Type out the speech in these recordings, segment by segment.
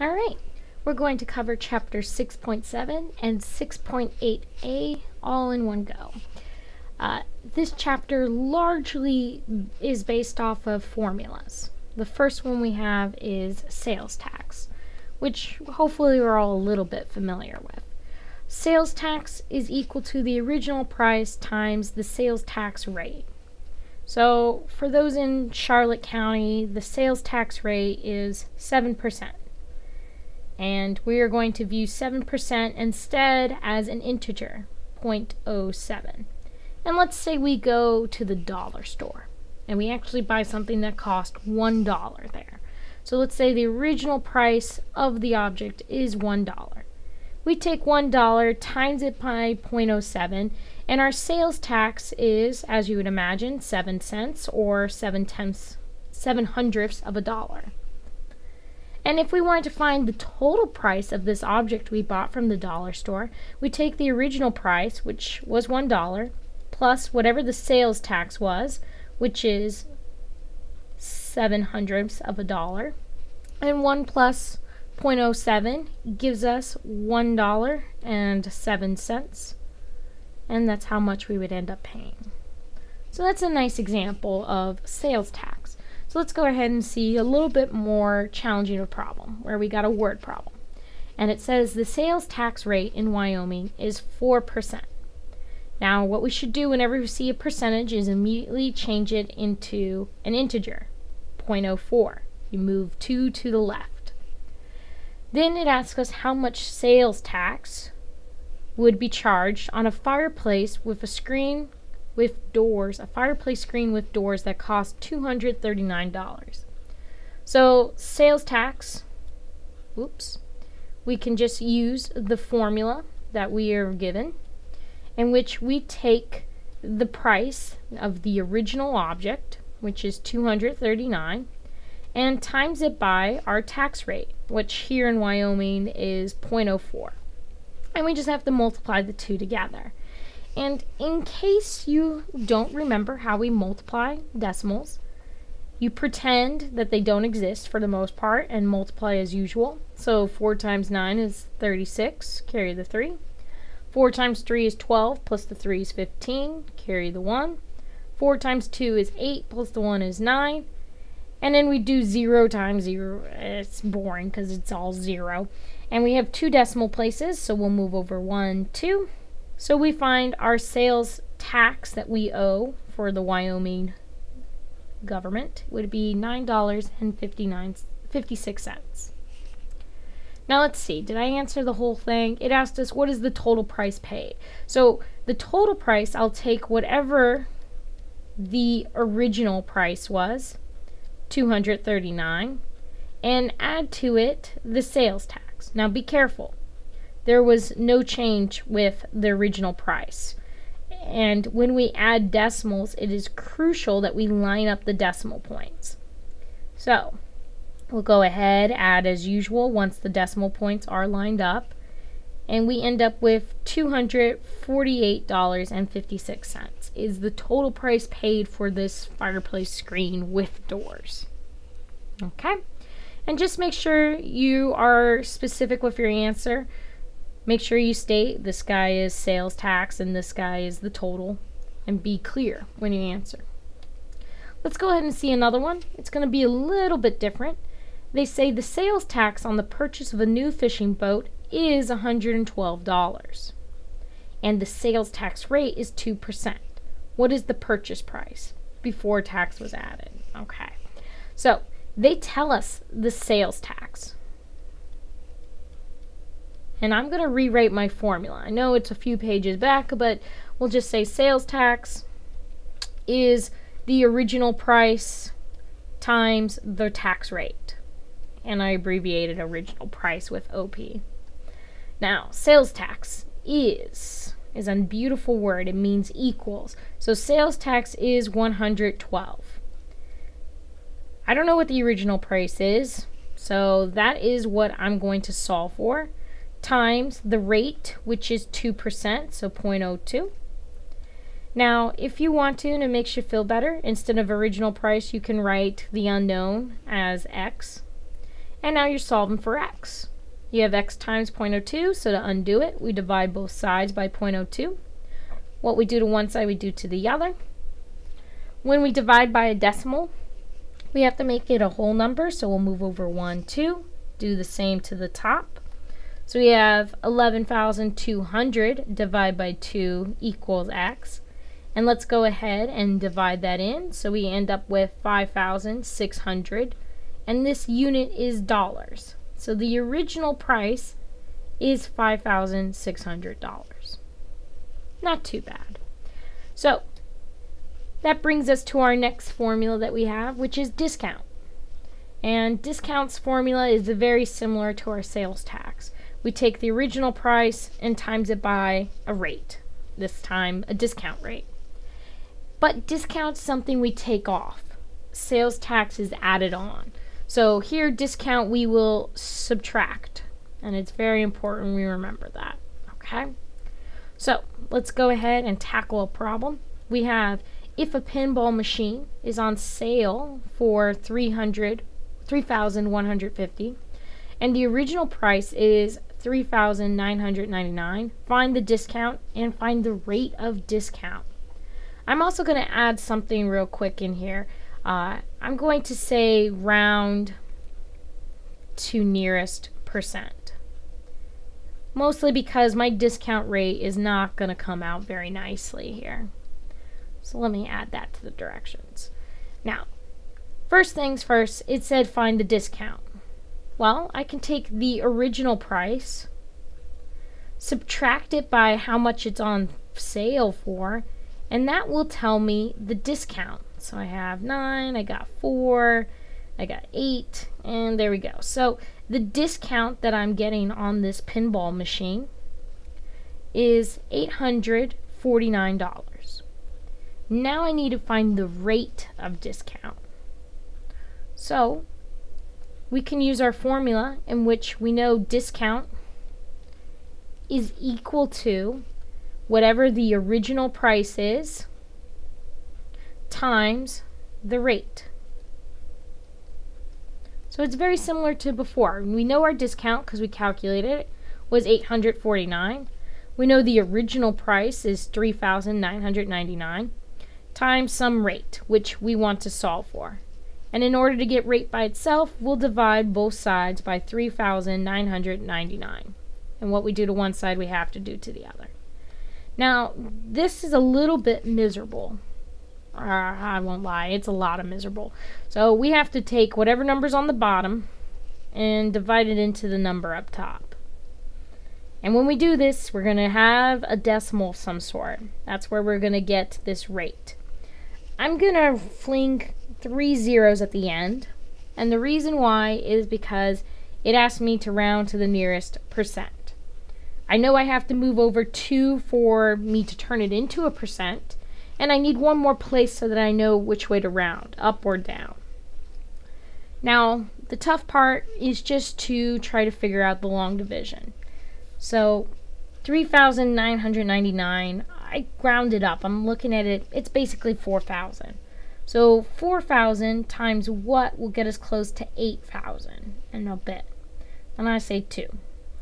All right, we're going to cover chapter 6.7 and 6.8a all in one go. Uh, this chapter largely is based off of formulas. The first one we have is sales tax, which hopefully we're all a little bit familiar with. Sales tax is equal to the original price times the sales tax rate. So for those in Charlotte County, the sales tax rate is 7% and we are going to view 7% instead as an integer, 0.07. And let's say we go to the dollar store and we actually buy something that cost $1 there. So let's say the original price of the object is $1. We take $1 times it by 0.07 and our sales tax is, as you would imagine, 7 cents or 7 tenths, 7 hundredths of a dollar. And if we wanted to find the total price of this object we bought from the dollar store, we take the original price, which was $1, plus whatever the sales tax was, which is 7 hundredths of a dollar, and 1 plus 0.07 gives us $1 and 7 cents, and that's how much we would end up paying. So that's a nice example of sales tax. So let's go ahead and see a little bit more challenging of a problem where we got a word problem. And it says the sales tax rate in Wyoming is 4%. Now, what we should do whenever we see a percentage is immediately change it into an integer, 0.04. You move 2 to the left. Then it asks us how much sales tax would be charged on a fireplace with a screen with doors, a fireplace screen with doors that cost $239. So, sales tax, oops, we can just use the formula that we are given, in which we take the price of the original object, which is 239, and times it by our tax rate, which here in Wyoming is 0.04. And we just have to multiply the two together. And in case you don't remember how we multiply decimals, you pretend that they don't exist for the most part and multiply as usual. So 4 times 9 is 36, carry the 3. 4 times 3 is 12, plus the 3 is 15, carry the 1. 4 times 2 is 8, plus the 1 is 9. And then we do 0 times 0. It's boring because it's all 0. And we have two decimal places, so we'll move over 1, 2. So we find our sales tax that we owe for the Wyoming government would be $9.56. Now let's see, did I answer the whole thing? It asked us what is the total price paid. So the total price, I'll take whatever the original price was, 239, and add to it the sales tax. Now be careful there was no change with the original price. And when we add decimals, it is crucial that we line up the decimal points. So we'll go ahead, add as usual once the decimal points are lined up. And we end up with $248.56 is the total price paid for this fireplace screen with doors. Okay? And just make sure you are specific with your answer. Make sure you state this guy is sales tax and this guy is the total and be clear when you answer. Let's go ahead and see another one. It's going to be a little bit different. They say the sales tax on the purchase of a new fishing boat is $112 and the sales tax rate is 2%. What is the purchase price before tax was added? Okay. So they tell us the sales tax. And I'm going to rewrite my formula. I know it's a few pages back, but we'll just say sales tax is the original price times the tax rate. And I abbreviated original price with OP. Now, sales tax is is a beautiful word. It means equals. So sales tax is 112. I don't know what the original price is, so that is what I'm going to solve for times the rate, which is 2%, so 0.02. Now, if you want to and it makes you feel better, instead of original price, you can write the unknown as x. And now you're solving for x. You have x times 0.02, so to undo it, we divide both sides by 0.02. What we do to one side, we do to the other. When we divide by a decimal, we have to make it a whole number, so we'll move over 1, 2, do the same to the top. So we have 11,200 divided by 2 equals x. And let's go ahead and divide that in. So we end up with 5,600. And this unit is dollars. So the original price is $5,600. Not too bad. So that brings us to our next formula that we have, which is discount. And discount's formula is very similar to our sales tax. We take the original price and times it by a rate, this time a discount rate. But discount's something we take off. Sales tax is added on. So here, discount we will subtract. And it's very important we remember that. Okay? So let's go ahead and tackle a problem. We have if a pinball machine is on sale for 300 3150 and the original price is 3999 find the discount and find the rate of discount I'm also going to add something real quick in here uh, I'm going to say round to nearest percent. Mostly because my discount rate is not going to come out very nicely here. So let me add that to the directions. Now, first things first, it said find the discount. Well, I can take the original price, subtract it by how much it's on sale for, and that will tell me the discount. So I have 9, I got 4, I got 8, and there we go. So the discount that I'm getting on this pinball machine is $849. Now I need to find the rate of discount. So we can use our formula in which we know discount is equal to whatever the original price is times the rate. So it's very similar to before. We know our discount because we calculated it was 849. We know the original price is 3999 times some rate, which we want to solve for. And in order to get rate by itself, we'll divide both sides by 3,999. And what we do to one side, we have to do to the other. Now, this is a little bit miserable. Uh, I won't lie, it's a lot of miserable. So we have to take whatever number's on the bottom and divide it into the number up top. And when we do this, we're going to have a decimal of some sort. That's where we're going to get this rate. I'm going to fling three zeros at the end. And the reason why is because it asked me to round to the nearest percent. I know I have to move over 2 for me to turn it into a percent, and I need one more place so that I know which way to round, up or down. Now, the tough part is just to try to figure out the long division. So, 3,999, I grounded up. I'm looking at it, it's basically 4,000. So 4,000 times what will get us close to 8,000 and a bit. And I say 2.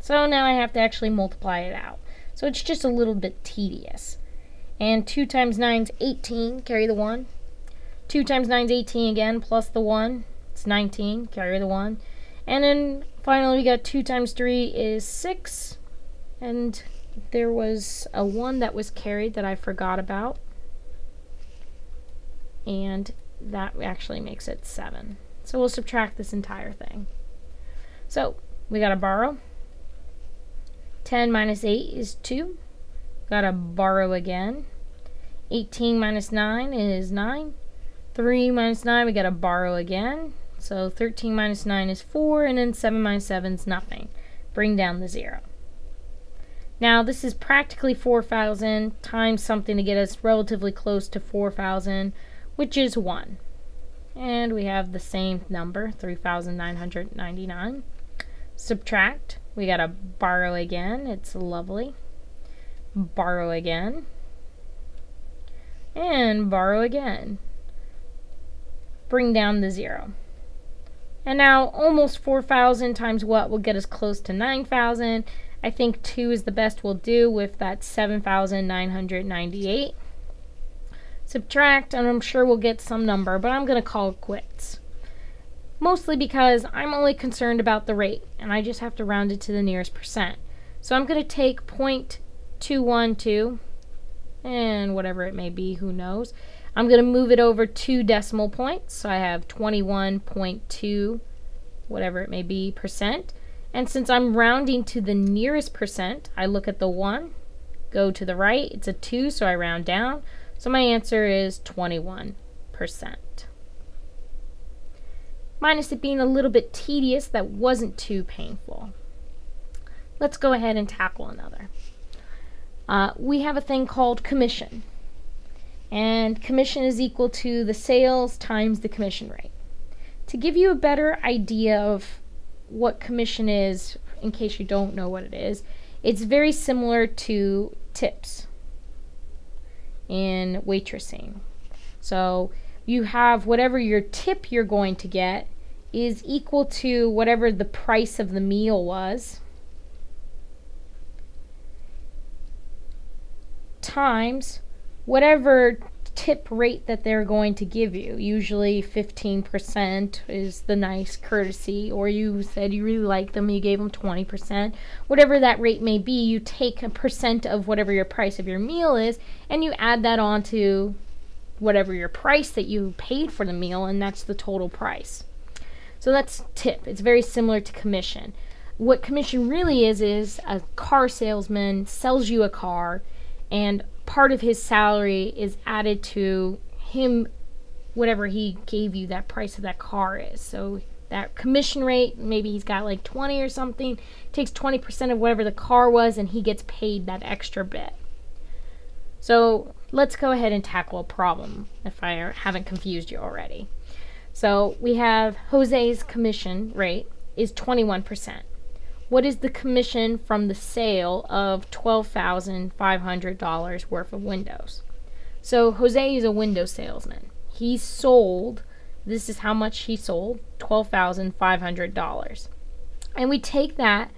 So now I have to actually multiply it out. So it's just a little bit tedious. And 2 times 9 is 18, carry the 1. 2 times 9 is 18 again, plus the 1. It's 19, carry the 1. And then finally we got 2 times 3 is 6. And there was a 1 that was carried that I forgot about. And that actually makes it 7. So we'll subtract this entire thing. So we got to borrow. 10 minus 8 is 2. Gotta borrow again. 18 minus 9 is 9. 3 minus 9, we gotta borrow again. So 13 minus 9 is 4, and then 7 minus 7 is nothing. Bring down the 0. Now, this is practically 4,000 times something to get us relatively close to 4,000, which is 1. And we have the same number, 3,999. Subtract. We gotta borrow again. It's lovely. Borrow again. And borrow again. Bring down the zero. And now almost 4,000 times what will get us close to 9,000. I think 2 is the best we'll do with that 7,998. Subtract, and I'm sure we'll get some number, but I'm going to call it quits. Mostly because I'm only concerned about the rate, and I just have to round it to the nearest percent. So I'm going to take 0.212, and whatever it may be, who knows. I'm going to move it over two decimal points, so I have 21.2, whatever it may be, percent. And since I'm rounding to the nearest percent, I look at the 1, go to the right, it's a 2, so I round down. So my answer is 21%. Minus it being a little bit tedious, that wasn't too painful. Let's go ahead and tackle another. Uh, we have a thing called commission. And commission is equal to the sales times the commission rate. To give you a better idea of what commission is, in case you don't know what it is, it's very similar to tips in waitressing. So you have whatever your tip you're going to get is equal to whatever the price of the meal was times whatever tip rate that they're going to give you. Usually 15% is the nice courtesy, or you said you really like them, you gave them 20%. Whatever that rate may be, you take a percent of whatever your price of your meal is, and you add that on to whatever your price that you paid for the meal, and that's the total price. So that's tip. It's very similar to commission. What commission really is, is a car salesman sells you a car, and part of his salary is added to him whatever he gave you that price of that car is. So that commission rate, maybe he's got like 20 or something, takes 20% of whatever the car was and he gets paid that extra bit. So let's go ahead and tackle a problem if I haven't confused you already. So we have Jose's commission rate is 21% what is the commission from the sale of $12,500 worth of windows? So Jose is a window salesman. He sold, this is how much he sold, $12,500. And we take that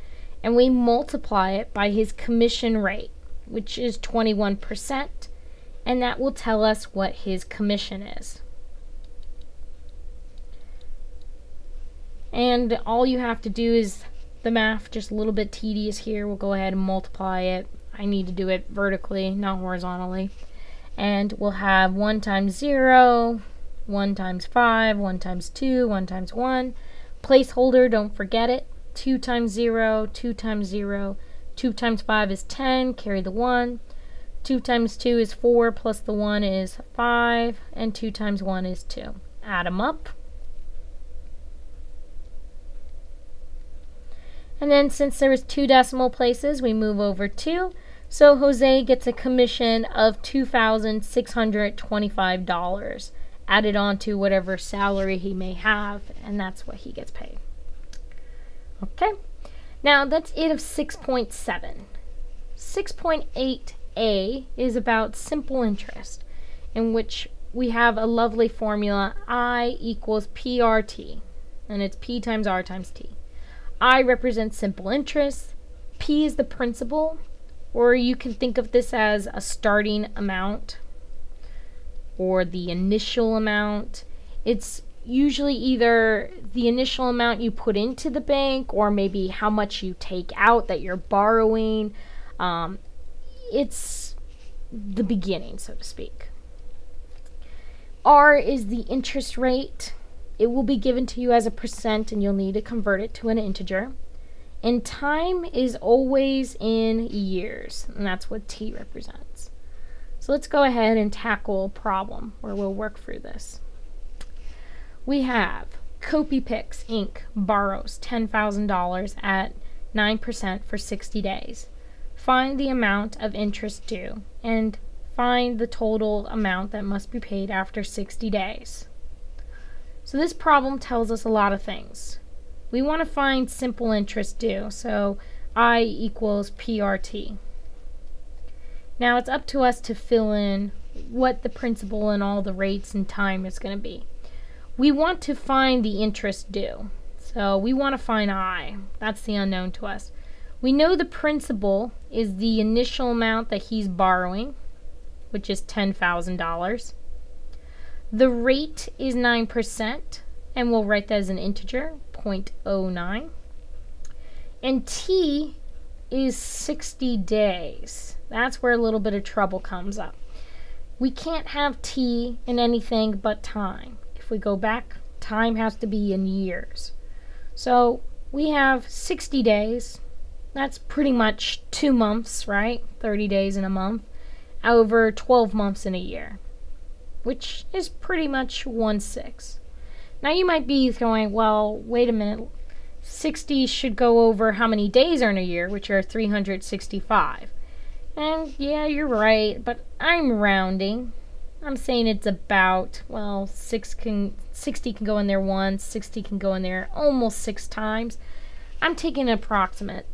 and we multiply it by his commission rate, which is 21%, and that will tell us what his commission is. And all you have to do is the math just a little bit tedious here. We'll go ahead and multiply it. I need to do it vertically, not horizontally. And we'll have 1 times 0, 1 times 5, 1 times 2, 1 times 1. Placeholder, don't forget it. 2 times 0, 2 times 0. 2 times 5 is 10, carry the 1. 2 times 2 is 4, plus the 1 is 5. And 2 times 1 is 2. Add them up. And then since there was two decimal places, we move over two. So Jose gets a commission of $2,625 added on to whatever salary he may have, and that's what he gets paid. Okay, now that's it of 6.7. 6.8a is about simple interest, in which we have a lovely formula I equals PRT, and it's P times R times T. I represent simple interest. P is the principal, or you can think of this as a starting amount or the initial amount. It's usually either the initial amount you put into the bank or maybe how much you take out that you're borrowing. Um, it's the beginning, so to speak. R is the interest rate. It will be given to you as a percent and you'll need to convert it to an integer. And time is always in years, and that's what t represents. So let's go ahead and tackle a problem where we'll work through this. We have Copypix Inc. borrows $10,000 at 9% for 60 days. Find the amount of interest due and find the total amount that must be paid after 60 days. So this problem tells us a lot of things. We want to find simple interest due, so I equals PRT. Now it's up to us to fill in what the principal and all the rates and time is going to be. We want to find the interest due. So we want to find I. That's the unknown to us. We know the principal is the initial amount that he's borrowing, which is $10,000. The rate is 9%, and we'll write that as an integer, 0.09. And T is 60 days. That's where a little bit of trouble comes up. We can't have T in anything but time. If we go back, time has to be in years. So we have 60 days. That's pretty much two months, right? 30 days in a month. Over 12 months in a year, which is pretty much one six. Now you might be going, well, wait a minute. 60 should go over how many days are in a year, which are 365. And yeah, you're right, but I'm rounding. I'm saying it's about, well, six can 60 can go in there once, 60 can go in there almost six times. I'm taking an approximate,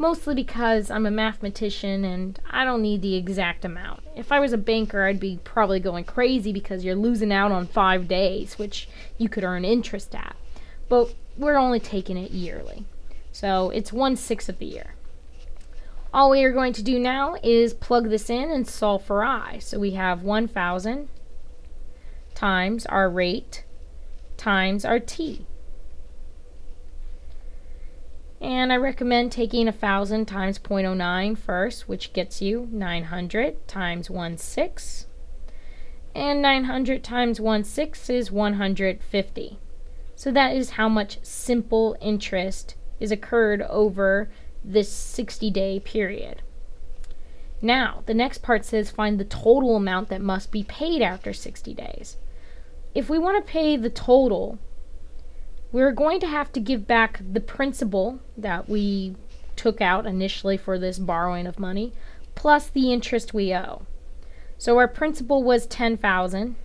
mostly because I'm a mathematician and I don't need the exact amount. If I was a banker, I'd be probably going crazy because you're losing out on five days, which you could earn interest at. But we're only taking it yearly. So it's one sixth of the year. All we are going to do now is plug this in and solve for i. So we have 1,000 times our rate times our t. And I recommend taking 1,000 times 0.09 first, which gets you 900 times 1 6. And 900 times 1 6 is 150. So that is how much simple interest is occurred over this 60 day period. Now, the next part says find the total amount that must be paid after 60 days. If we want to pay the total, we're going to have to give back the principal that we took out initially for this borrowing of money plus the interest we owe. So our principal was 10,000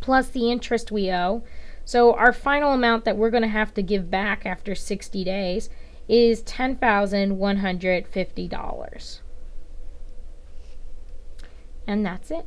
plus the interest we owe so our final amount that we're going to have to give back after 60 days is $10,150. And that's it.